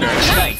Good choice.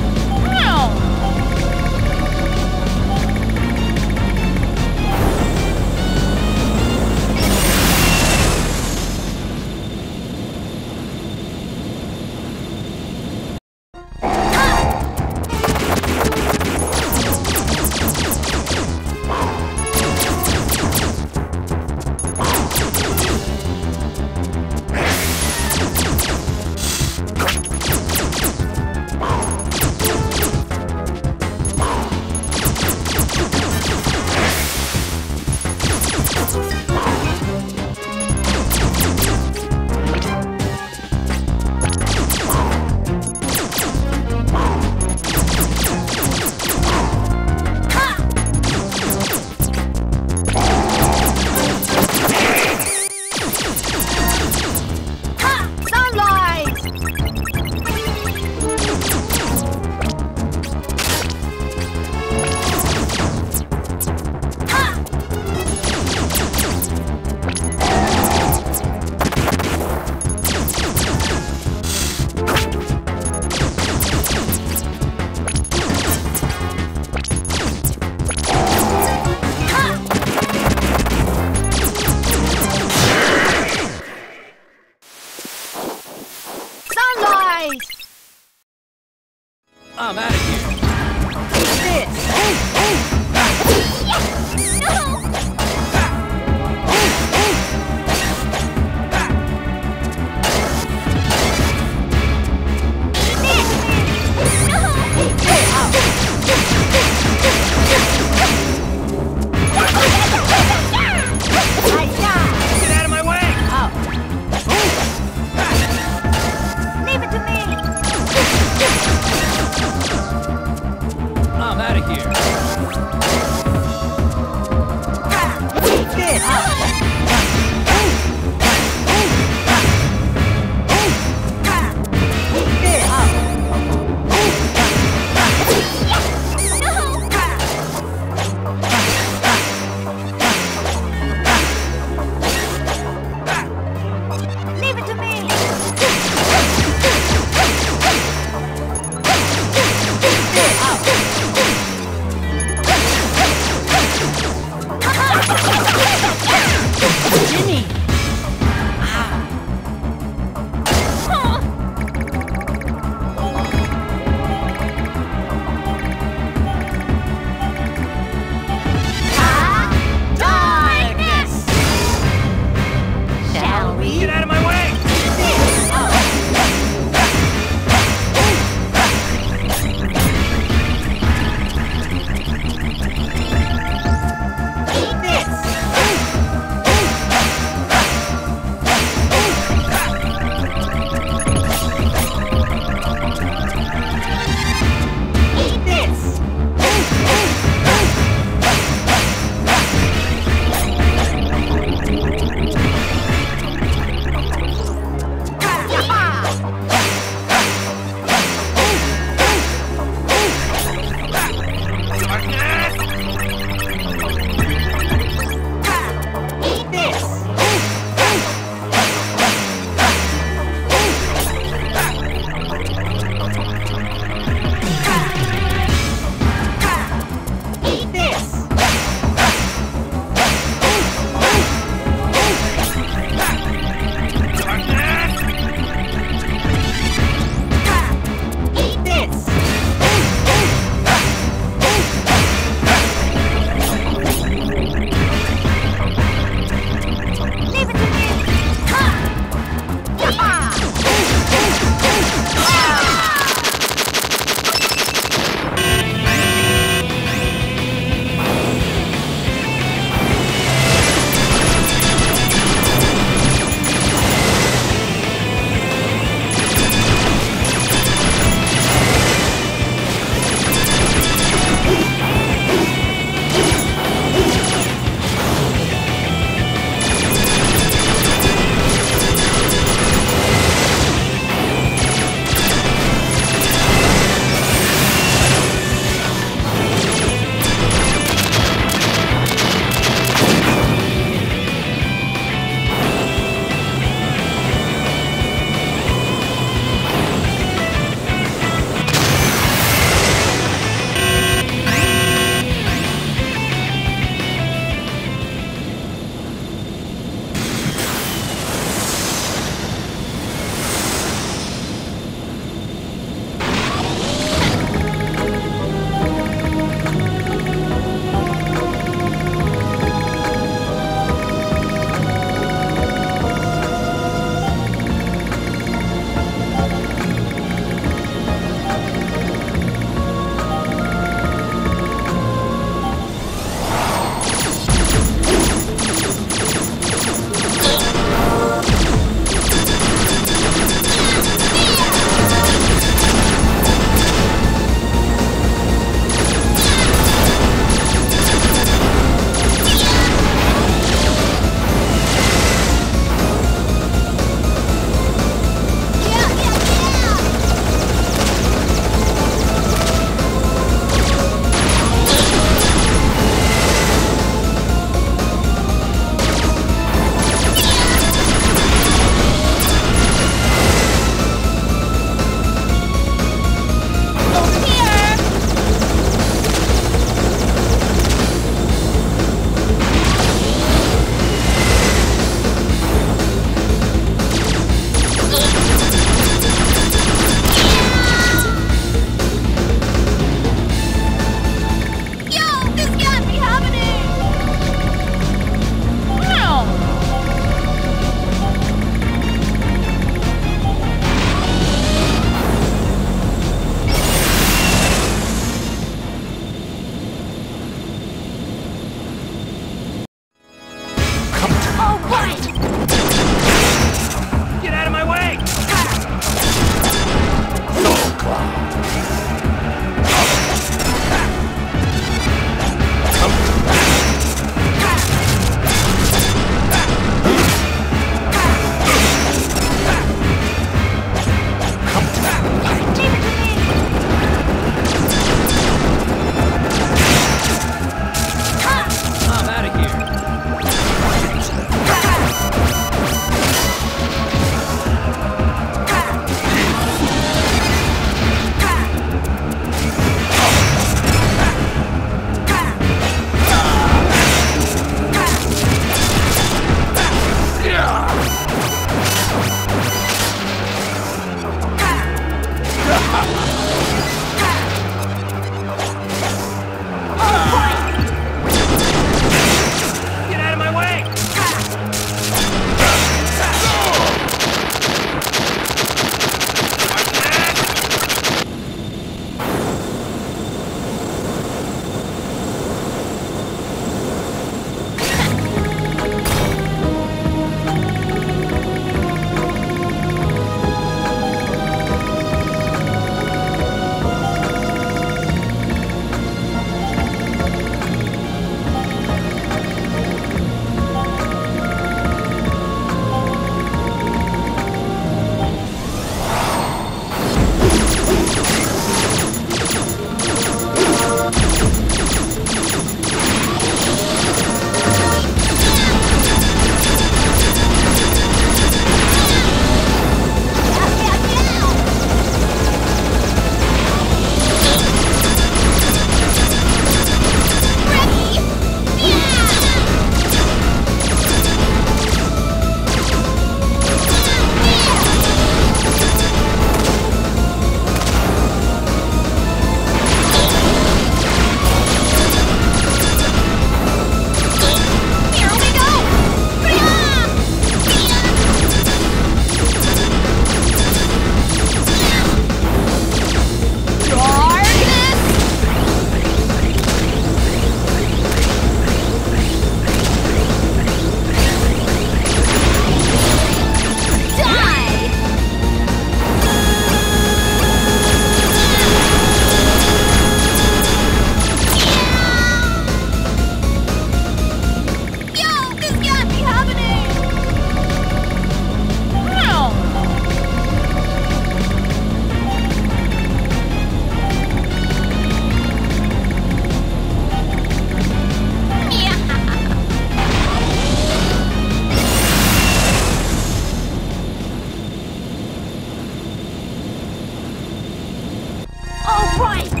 All right!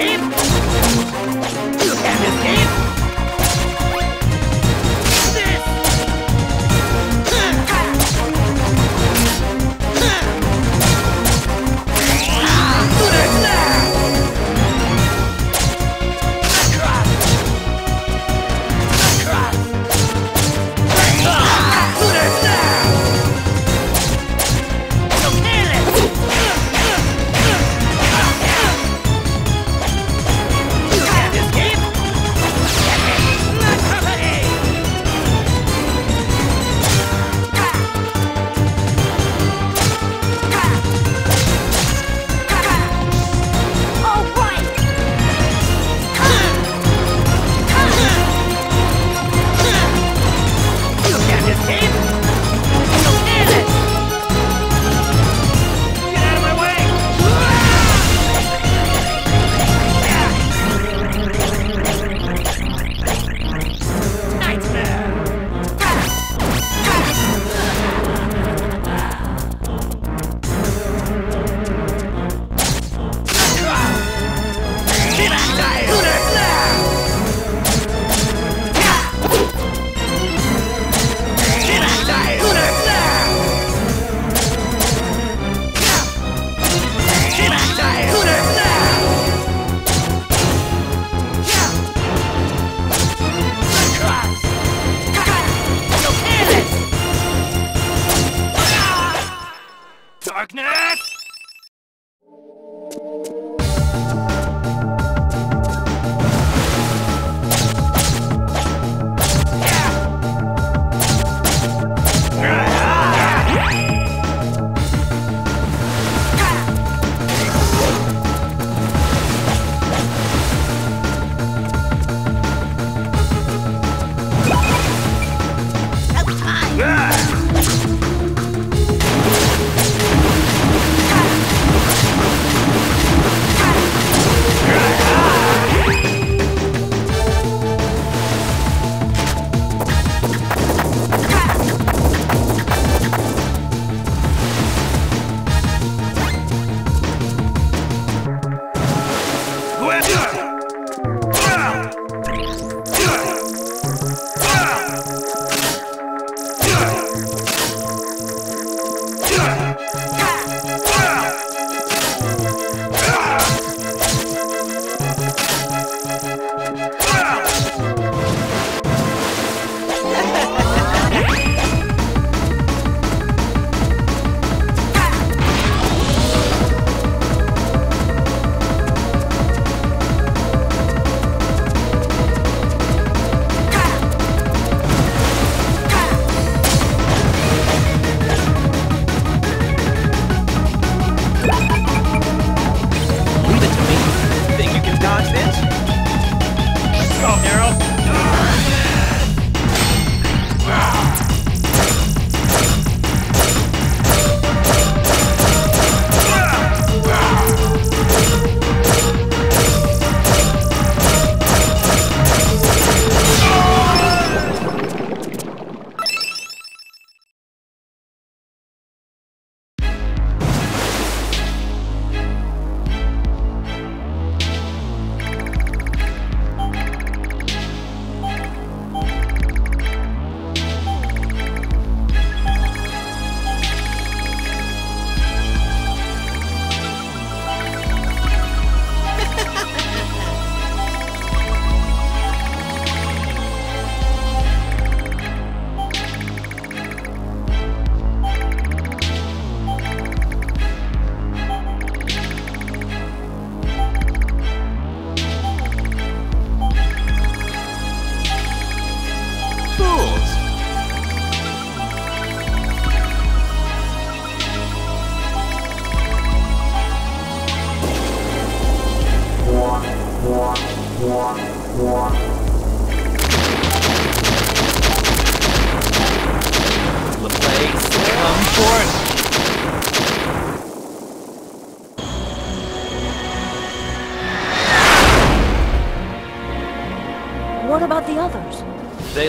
him!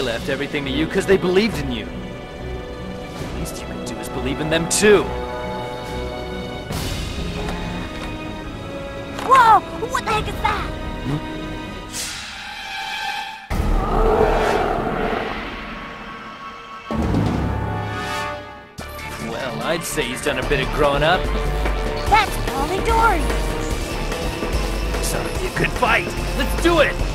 Everything to you because they believed in you. The least you can do is believe in them too. Whoa! What the heck is that? Well, I'd say he's done a bit of growing up. That's Polidori! So you could fight. Let's do it!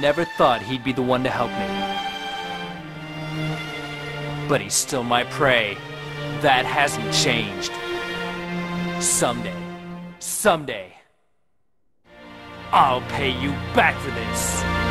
Never thought he'd be the one to help me. But he's still my prey. That hasn't changed. Someday, someday, I'll pay you back for this.